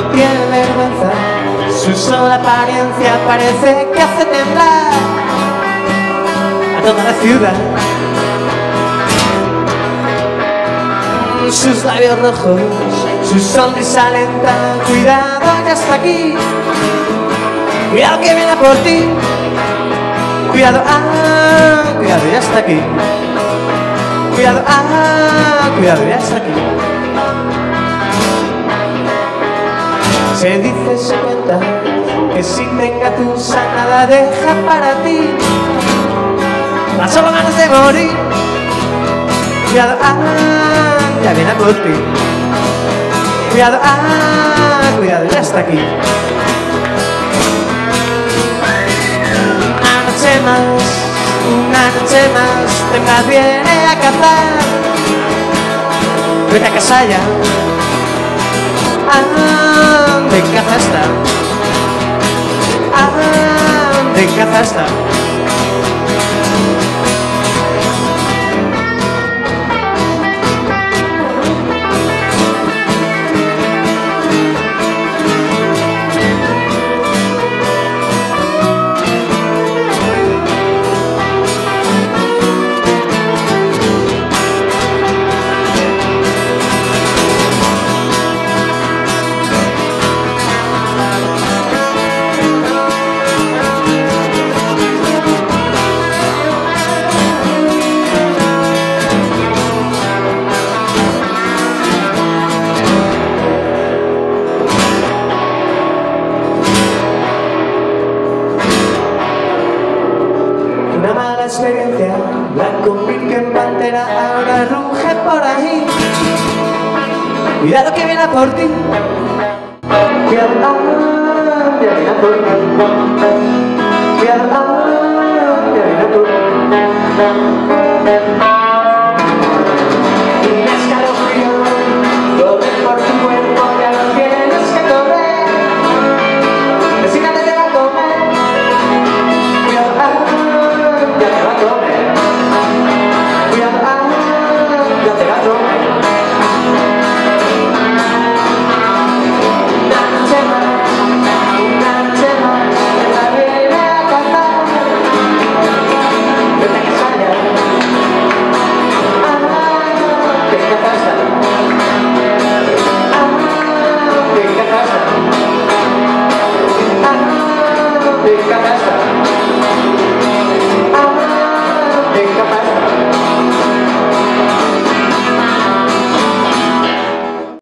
no tiene vergüenza. Su sola apariencia parece que hace temblar A toda la ciudad. Sus labios rojos, su sonrisa lenta Cuidado que está aquí. Cuidado que viene por ti. Cuidado, ah, cuidado, ya está aquí. Cuidado, ah, cuidado, ya está aquí. Se dice, cuenta que si tenga tu nada deja para ti. Más solo ganas de morir. Cuidado, ah, ya viene por ti. Cuidado, ah, cuidado, ya está aquí. Una noche más, una noche más, Templas viene a cazar. Vete a casa ya. Ah, de caza está. Ah, de caza experiencia la convirtió en pantera, ahora ruge por ahí. Cuidado que viene a por ti. Que viene a por ti. Bacana.